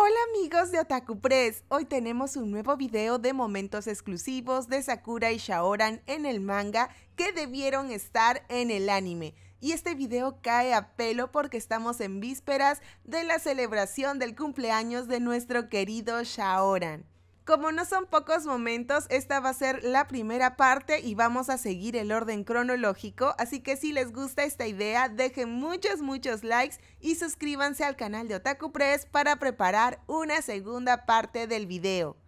Hola amigos de Otaku Press, hoy tenemos un nuevo video de momentos exclusivos de Sakura y Shaoran en el manga que debieron estar en el anime. Y este video cae a pelo porque estamos en vísperas de la celebración del cumpleaños de nuestro querido Shaoran. Como no son pocos momentos, esta va a ser la primera parte y vamos a seguir el orden cronológico, así que si les gusta esta idea, dejen muchos muchos likes y suscríbanse al canal de Otaku Press para preparar una segunda parte del video.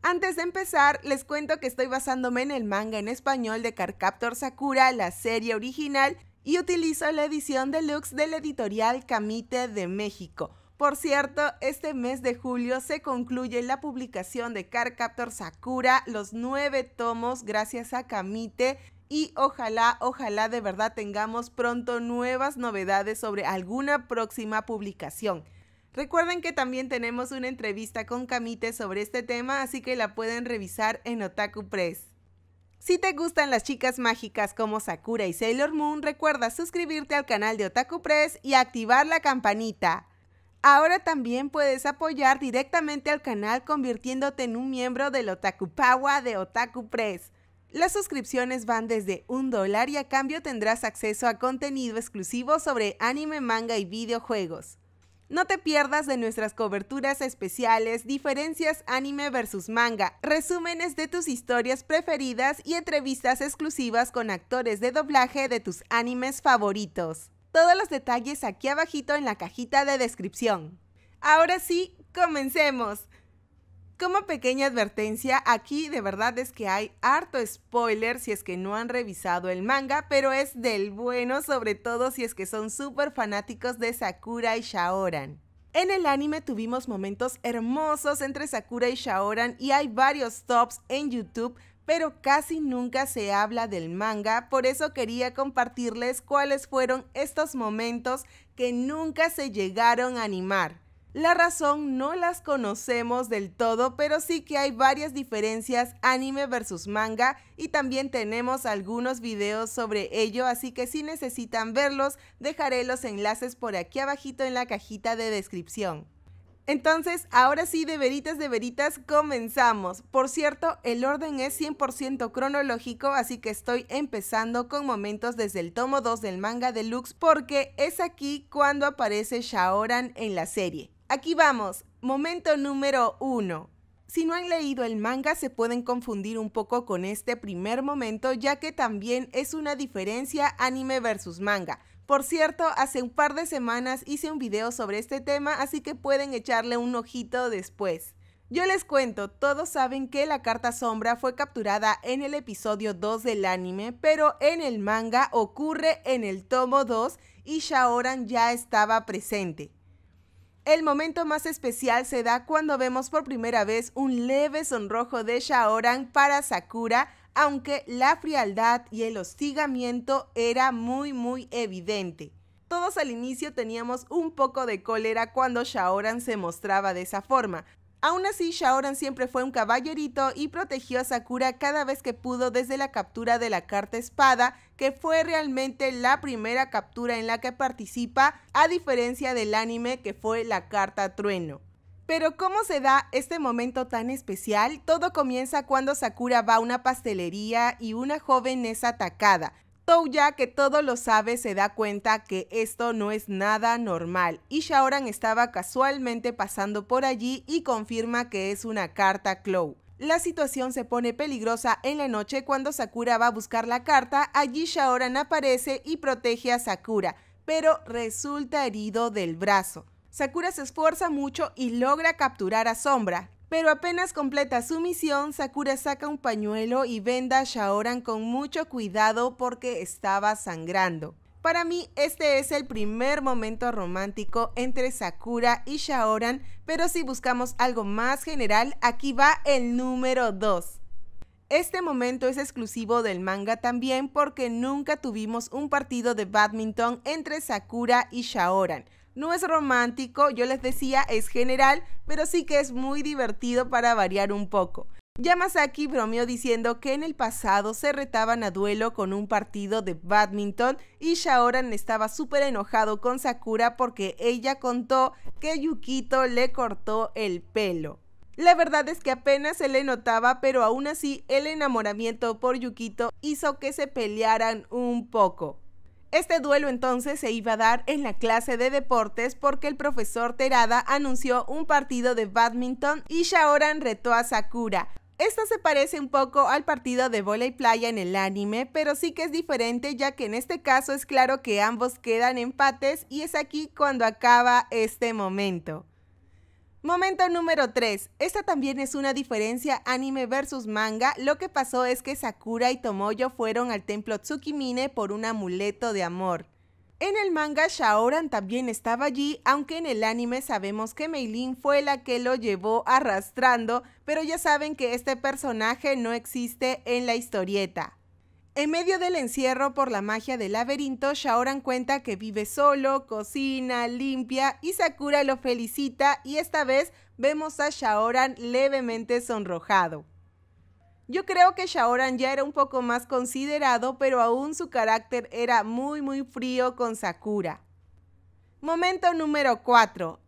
Antes de empezar, les cuento que estoy basándome en el manga en español de Carcaptor Sakura, la serie original, y utilizo la edición deluxe de la editorial Camite de México. Por cierto, este mes de julio se concluye la publicación de Car Captor Sakura, los nueve tomos gracias a Kamite y ojalá, ojalá de verdad tengamos pronto nuevas novedades sobre alguna próxima publicación. Recuerden que también tenemos una entrevista con Kamite sobre este tema, así que la pueden revisar en Otaku Press. Si te gustan las chicas mágicas como Sakura y Sailor Moon, recuerda suscribirte al canal de Otaku Press y activar la campanita. Ahora también puedes apoyar directamente al canal convirtiéndote en un miembro del Otaku Power de Otaku Press. Las suscripciones van desde un dólar y a cambio tendrás acceso a contenido exclusivo sobre anime, manga y videojuegos. No te pierdas de nuestras coberturas especiales, diferencias anime versus manga, resúmenes de tus historias preferidas y entrevistas exclusivas con actores de doblaje de tus animes favoritos. Todos los detalles aquí abajito en la cajita de descripción. Ahora sí, comencemos. Como pequeña advertencia, aquí de verdad es que hay harto spoiler si es que no han revisado el manga, pero es del bueno, sobre todo si es que son súper fanáticos de Sakura y Shaoran. En el anime tuvimos momentos hermosos entre Sakura y Shaoran y hay varios tops en YouTube pero casi nunca se habla del manga, por eso quería compartirles cuáles fueron estos momentos que nunca se llegaron a animar. La razón no las conocemos del todo, pero sí que hay varias diferencias anime versus manga y también tenemos algunos videos sobre ello, así que si necesitan verlos, dejaré los enlaces por aquí abajito en la cajita de descripción. Entonces, ahora sí, de veritas, de veritas, comenzamos. Por cierto, el orden es 100% cronológico, así que estoy empezando con momentos desde el tomo 2 del manga deluxe porque es aquí cuando aparece Shaoran en la serie. Aquí vamos, momento número 1. Si no han leído el manga se pueden confundir un poco con este primer momento ya que también es una diferencia anime versus manga. Por cierto, hace un par de semanas hice un video sobre este tema, así que pueden echarle un ojito después. Yo les cuento, todos saben que la carta sombra fue capturada en el episodio 2 del anime, pero en el manga ocurre en el tomo 2 y Shaoran ya estaba presente. El momento más especial se da cuando vemos por primera vez un leve sonrojo de Shaoran para Sakura aunque la frialdad y el hostigamiento era muy muy evidente. Todos al inicio teníamos un poco de cólera cuando Shaoran se mostraba de esa forma. Aún así, Shaoran siempre fue un caballerito y protegió a Sakura cada vez que pudo desde la captura de la carta espada, que fue realmente la primera captura en la que participa, a diferencia del anime que fue la carta trueno. Pero ¿cómo se da este momento tan especial? Todo comienza cuando Sakura va a una pastelería y una joven es atacada. Touya, que todo lo sabe, se da cuenta que esto no es nada normal y Shaoran estaba casualmente pasando por allí y confirma que es una carta Clow. La situación se pone peligrosa en la noche cuando Sakura va a buscar la carta, allí Shaoran aparece y protege a Sakura, pero resulta herido del brazo. Sakura se esfuerza mucho y logra capturar a Sombra, pero apenas completa su misión, Sakura saca un pañuelo y venda a Shaoran con mucho cuidado porque estaba sangrando. Para mí este es el primer momento romántico entre Sakura y Shaoran, pero si buscamos algo más general, aquí va el número 2. Este momento es exclusivo del manga también porque nunca tuvimos un partido de badminton entre Sakura y Shaoran. No es romántico, yo les decía, es general, pero sí que es muy divertido para variar un poco. Yamasaki bromeó diciendo que en el pasado se retaban a duelo con un partido de badminton y Shaoran estaba súper enojado con Sakura porque ella contó que Yukito le cortó el pelo. La verdad es que apenas se le notaba, pero aún así el enamoramiento por Yukito hizo que se pelearan un poco. Este duelo entonces se iba a dar en la clase de deportes porque el profesor Terada anunció un partido de badminton y Shaoran retó a Sakura. Esto se parece un poco al partido de volei playa en el anime, pero sí que es diferente ya que en este caso es claro que ambos quedan empates y es aquí cuando acaba este momento. Momento número 3. Esta también es una diferencia anime versus manga. Lo que pasó es que Sakura y Tomoyo fueron al templo Tsukimine por un amuleto de amor. En el manga Shaoran también estaba allí, aunque en el anime sabemos que Meilin fue la que lo llevó arrastrando, pero ya saben que este personaje no existe en la historieta. En medio del encierro por la magia del laberinto, Shaoran cuenta que vive solo, cocina, limpia y Sakura lo felicita y esta vez vemos a Shaoran levemente sonrojado. Yo creo que Shaoran ya era un poco más considerado, pero aún su carácter era muy muy frío con Sakura. Momento número 4.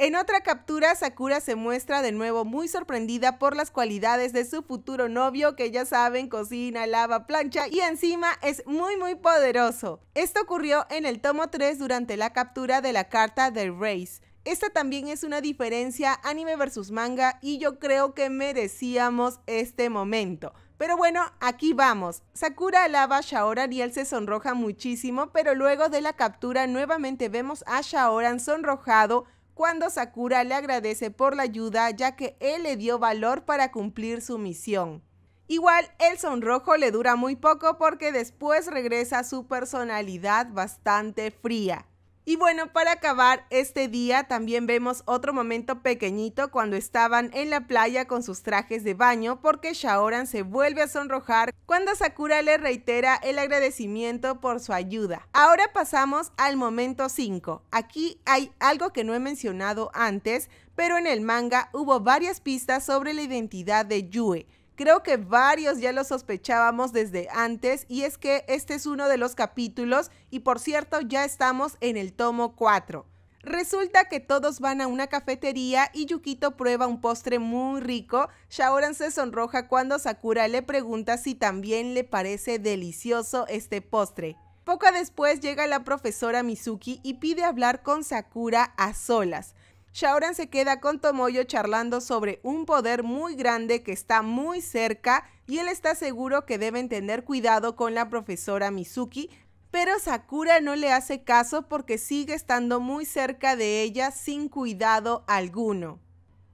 En otra captura, Sakura se muestra de nuevo muy sorprendida por las cualidades de su futuro novio, que ya saben, cocina, lava, plancha y encima es muy muy poderoso. Esto ocurrió en el tomo 3 durante la captura de la carta de Race. Esta también es una diferencia anime versus manga y yo creo que merecíamos este momento. Pero bueno, aquí vamos. Sakura alaba a Shaoran y él se sonroja muchísimo, pero luego de la captura nuevamente vemos a Shaoran sonrojado cuando Sakura le agradece por la ayuda ya que él le dio valor para cumplir su misión. Igual el sonrojo le dura muy poco porque después regresa su personalidad bastante fría. Y bueno, para acabar este día también vemos otro momento pequeñito cuando estaban en la playa con sus trajes de baño porque Shaoran se vuelve a sonrojar cuando Sakura le reitera el agradecimiento por su ayuda. Ahora pasamos al momento 5. Aquí hay algo que no he mencionado antes, pero en el manga hubo varias pistas sobre la identidad de Yue Creo que varios ya lo sospechábamos desde antes y es que este es uno de los capítulos y por cierto ya estamos en el tomo 4. Resulta que todos van a una cafetería y Yukito prueba un postre muy rico. Shaoran se sonroja cuando Sakura le pregunta si también le parece delicioso este postre. Poco después llega la profesora Mizuki y pide hablar con Sakura a solas. Shaoran se queda con Tomoyo charlando sobre un poder muy grande que está muy cerca y él está seguro que deben tener cuidado con la profesora Mizuki, pero Sakura no le hace caso porque sigue estando muy cerca de ella sin cuidado alguno.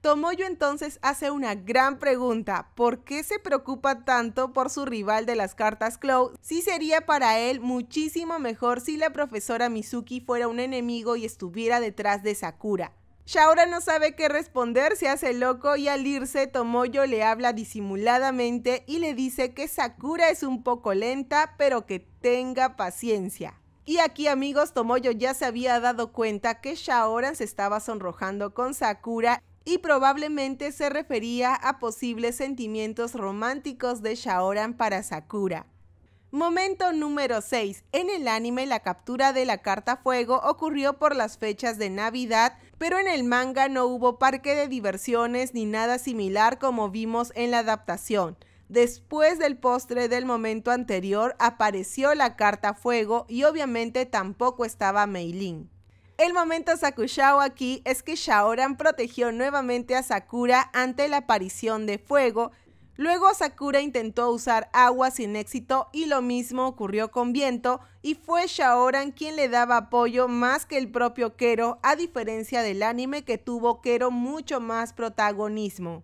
Tomoyo entonces hace una gran pregunta, ¿por qué se preocupa tanto por su rival de las cartas Cloud si sería para él muchísimo mejor si la profesora Mizuki fuera un enemigo y estuviera detrás de Sakura? Shaura no sabe qué responder, se hace loco y al irse Tomoyo le habla disimuladamente y le dice que Sakura es un poco lenta, pero que tenga paciencia. Y aquí amigos, Tomoyo ya se había dado cuenta que Shaoran se estaba sonrojando con Sakura y probablemente se refería a posibles sentimientos románticos de Shaoran para Sakura. Momento número 6. En el anime la captura de la carta fuego ocurrió por las fechas de Navidad, pero en el manga no hubo parque de diversiones ni nada similar como vimos en la adaptación. Después del postre del momento anterior apareció la carta fuego y obviamente tampoco estaba Meilin. El momento Sakushao aquí es que Shaoran protegió nuevamente a Sakura ante la aparición de fuego Luego Sakura intentó usar agua sin éxito y lo mismo ocurrió con viento y fue Shaoran quien le daba apoyo más que el propio Kero a diferencia del anime que tuvo Kero mucho más protagonismo.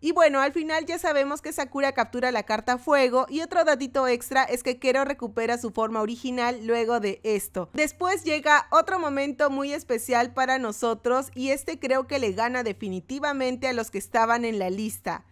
Y bueno, al final ya sabemos que Sakura captura la carta fuego y otro datito extra es que Kero recupera su forma original luego de esto. Después llega otro momento muy especial para nosotros y este creo que le gana definitivamente a los que estaban en la lista.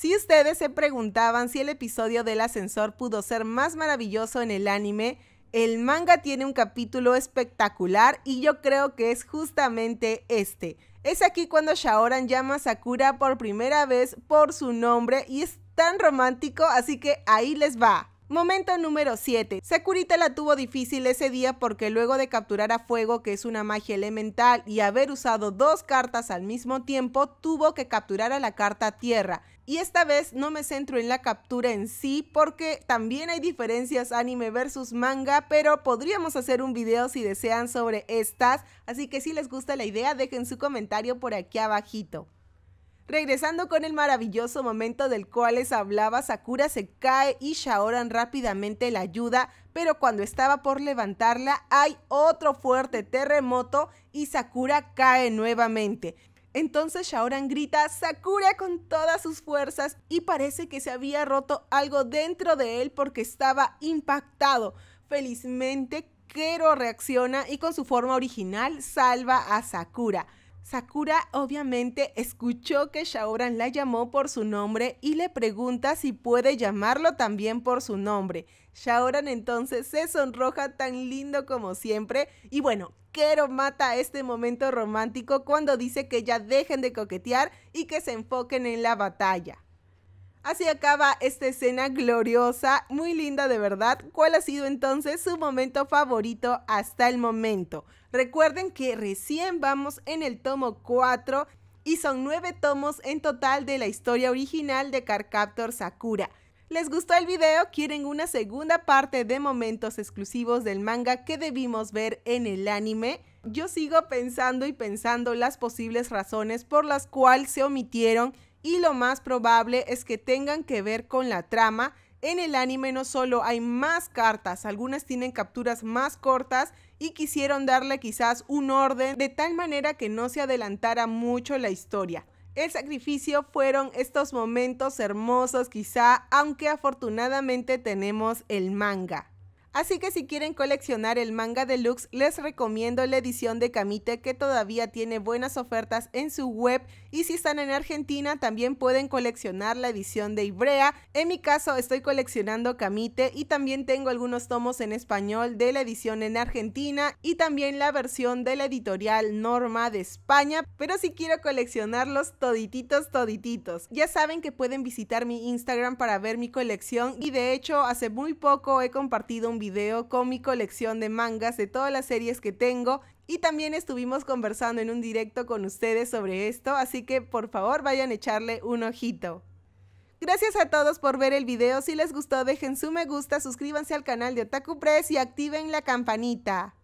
Si ustedes se preguntaban si el episodio del ascensor pudo ser más maravilloso en el anime, El manga tiene un capítulo espectacular y yo creo que es justamente este. Es aquí cuando Shaoran llama a Sakura por primera vez por su nombre y es tan romántico, así que ahí les va. Momento número 7. Sakurita la tuvo difícil ese día porque luego de capturar a Fuego, que es una magia elemental, y haber usado dos cartas al mismo tiempo, tuvo que capturar a la carta Tierra. Y esta vez no me centro en la captura en sí porque también hay diferencias anime versus manga, pero podríamos hacer un video si desean sobre estas, así que si les gusta la idea dejen su comentario por aquí abajito. Regresando con el maravilloso momento del cual les hablaba, Sakura se cae y Shaoran rápidamente la ayuda, pero cuando estaba por levantarla hay otro fuerte terremoto y Sakura cae nuevamente. Entonces Shaoran grita Sakura con todas sus fuerzas y parece que se había roto algo dentro de él porque estaba impactado. Felizmente Kero reacciona y con su forma original salva a Sakura. Sakura obviamente escuchó que Shaoran la llamó por su nombre y le pregunta si puede llamarlo también por su nombre. Shaoran entonces se sonroja tan lindo como siempre y bueno, Kero mata este momento romántico cuando dice que ya dejen de coquetear y que se enfoquen en la batalla. Así acaba esta escena gloriosa, muy linda de verdad. ¿Cuál ha sido entonces su momento favorito hasta el momento? Recuerden que recién vamos en el tomo 4 y son 9 tomos en total de la historia original de Carcaptor Sakura. ¿Les gustó el video? ¿Quieren una segunda parte de momentos exclusivos del manga que debimos ver en el anime? Yo sigo pensando y pensando las posibles razones por las cuales se omitieron y lo más probable es que tengan que ver con la trama. En el anime no solo hay más cartas, algunas tienen capturas más cortas y quisieron darle quizás un orden de tal manera que no se adelantara mucho la historia. El sacrificio fueron estos momentos hermosos quizá, aunque afortunadamente tenemos el manga. Así que si quieren coleccionar el manga deluxe, les recomiendo la edición de Kamite que todavía tiene buenas ofertas en su web y si están en Argentina también pueden coleccionar la edición de Ibrea. En mi caso estoy coleccionando Kamite y también tengo algunos tomos en español de la edición en Argentina y también la versión de la editorial Norma de España, pero si quiero coleccionarlos todititos todititos. Ya saben que pueden visitar mi Instagram para ver mi colección y de hecho hace muy poco he compartido un video con mi colección de mangas de todas las series que tengo y también estuvimos conversando en un directo con ustedes sobre esto, así que por favor vayan a echarle un ojito. Gracias a todos por ver el video, si les gustó dejen su me gusta, suscríbanse al canal de Otaku Press y activen la campanita.